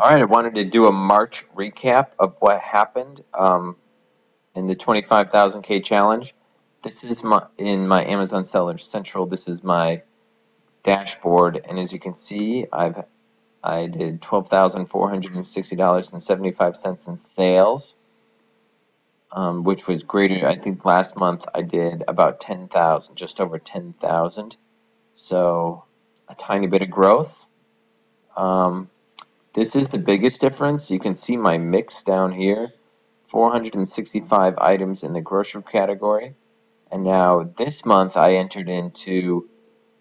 All right, I wanted to do a March recap of what happened um, in the 25,000K challenge. This is my in my Amazon Seller Central. This is my dashboard, and as you can see, I've I did $12,460.75 in sales, um, which was greater. I think last month I did about 10,000, just over 10,000. So a tiny bit of growth. Um, this is the biggest difference. You can see my mix down here. 465 items in the grocery category. And now this month I entered into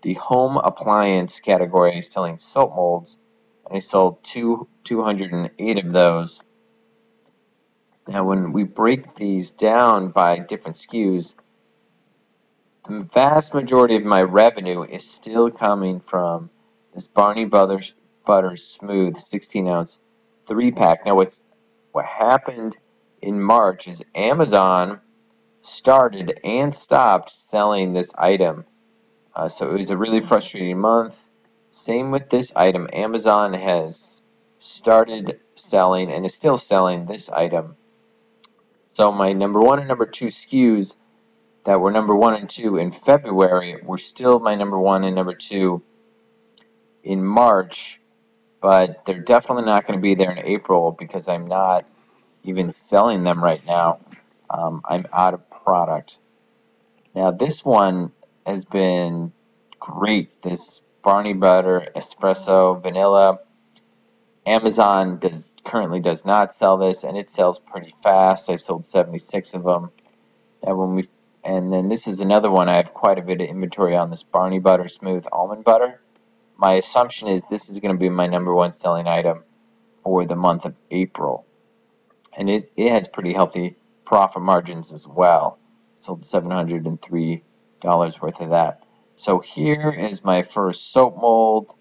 the home appliance category selling soap molds. And I sold two, 208 of those. Now when we break these down by different SKUs, the vast majority of my revenue is still coming from this Barney Brothers Butter Smooth 16 ounce three pack. Now, what's what happened in March is Amazon started and stopped selling this item. Uh, so it was a really frustrating month. Same with this item. Amazon has started selling and is still selling this item. So my number one and number two SKUs that were number one and two in February were still my number one and number two in March but they're definitely not going to be there in April because I'm not even selling them right now. Um, I'm out of product. Now this one has been great. This Barney Butter Espresso Vanilla. Amazon does currently does not sell this, and it sells pretty fast. I sold 76 of them. And when we and then this is another one. I have quite a bit of inventory on this Barney Butter Smooth Almond Butter my assumption is this is going to be my number one selling item for the month of April. And it, it has pretty healthy profit margins as well. Sold $703 worth of that. So here is my first soap mold.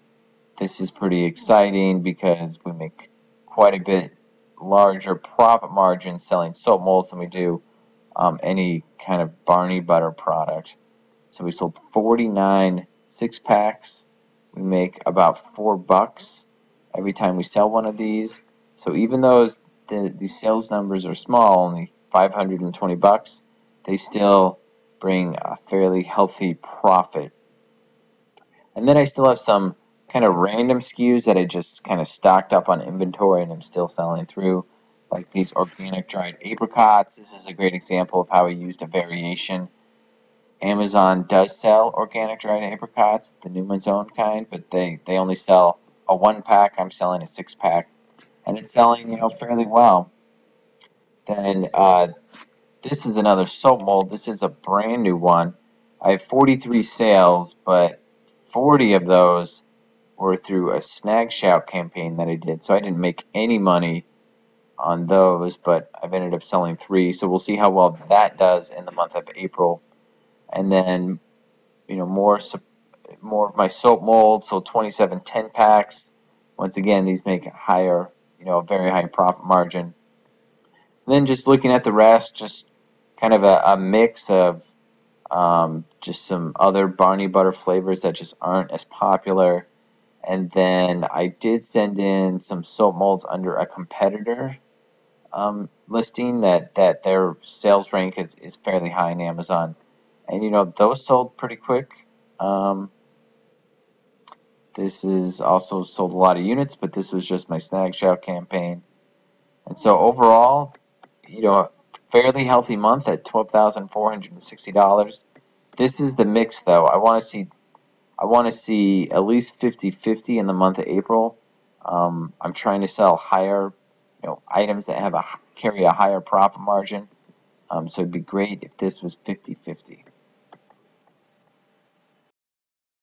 This is pretty exciting because we make quite a bit larger profit margin selling soap molds than we do um, any kind of Barney butter product. So we sold 49 six packs we make about four bucks every time we sell one of these. So even though the, the sales numbers are small, only 520 bucks, they still bring a fairly healthy profit. And then I still have some kind of random SKUs that I just kind of stocked up on inventory and I'm still selling through, like these organic dried apricots. This is a great example of how I used a variation Amazon does sell organic dried apricots, the Newman's Own kind, but they, they only sell a one pack. I'm selling a six pack, and it's selling you know fairly well. Then uh, this is another soap mold. This is a brand new one. I have 43 sales, but 40 of those were through a Snagshout campaign that I did. So I didn't make any money on those, but I've ended up selling three. So we'll see how well that does in the month of April and then you know more more of my soap mold so 27 10 packs. Once again these make a higher you know a very high profit margin. And then just looking at the rest just kind of a, a mix of um, just some other Barney butter flavors that just aren't as popular. And then I did send in some soap molds under a competitor um, listing that, that their sales rank is, is fairly high in Amazon and you know those sold pretty quick. Um, this is also sold a lot of units, but this was just my Snagshout campaign. And so overall, you know, a fairly healthy month at twelve thousand four hundred and sixty dollars. This is the mix, though. I want to see, I want to see at least 50-50 in the month of April. Um, I'm trying to sell higher, you know, items that have a carry a higher profit margin. Um, so it'd be great if this was 50-50.